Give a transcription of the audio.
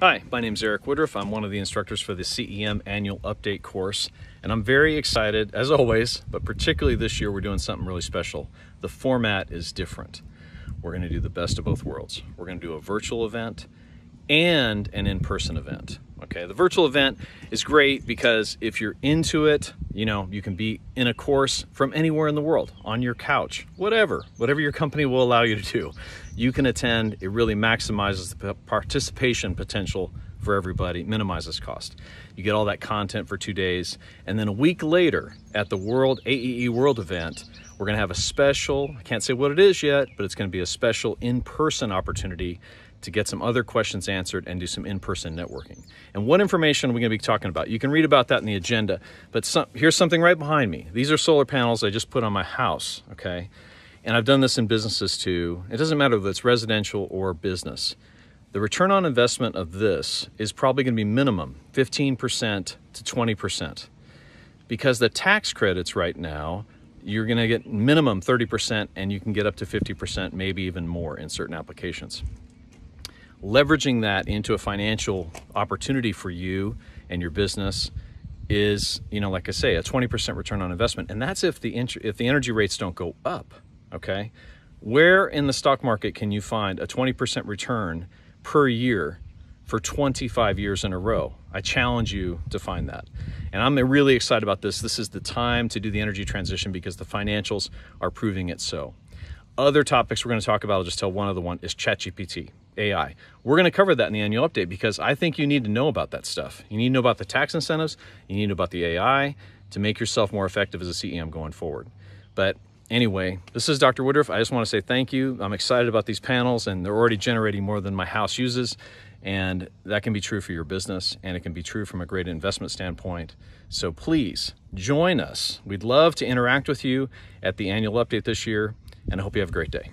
Hi, my name is Eric Woodroof. I'm one of the instructors for the CEM annual update course, and I'm very excited, as always, but particularly this year, we're doing something really special. The format is different. We're going to do the best of both worlds. We're going to do a virtual event and an in person event. Okay, the virtual event is great because if you're into it, you know, you can be in a course from anywhere in the world, on your couch, whatever, whatever your company will allow you to do. You can attend. It really maximizes the participation potential for everybody, minimizes cost. You get all that content for two days. And then a week later at the World AEE World event, we're going to have a special, I can't say what it is yet, but it's going to be a special in person opportunity to get some other questions answered and do some in-person networking. And what information are we going to be talking about? You can read about that in the agenda, but some, here's something right behind me. These are solar panels I just put on my house, okay? And I've done this in businesses too. It doesn't matter whether it's residential or business. The return on investment of this is probably going to be minimum 15% to 20% because the tax credits right now you're going to get minimum 30% and you can get up to 50%, maybe even more in certain applications leveraging that into a financial opportunity for you and your business is, you know, like I say, a 20% return on investment. And that's if the if the energy rates don't go up, okay? Where in the stock market can you find a 20% return per year for 25 years in a row? I challenge you to find that. And I'm really excited about this. This is the time to do the energy transition because the financials are proving it so. Other topics we're going to talk about, I'll just tell one other one, is ChatGPT. AI. We're going to cover that in the annual update because I think you need to know about that stuff. You need to know about the tax incentives, you need to know about the AI to make yourself more effective as a CEM going forward. But anyway, this is Dr. Woodroof. I just want to say thank you. I'm excited about these panels and they're already generating more than my house uses. And that can be true for your business and it can be true from a great investment standpoint. So please join us. We'd love to interact with you at the annual update this year and I hope you have a great day.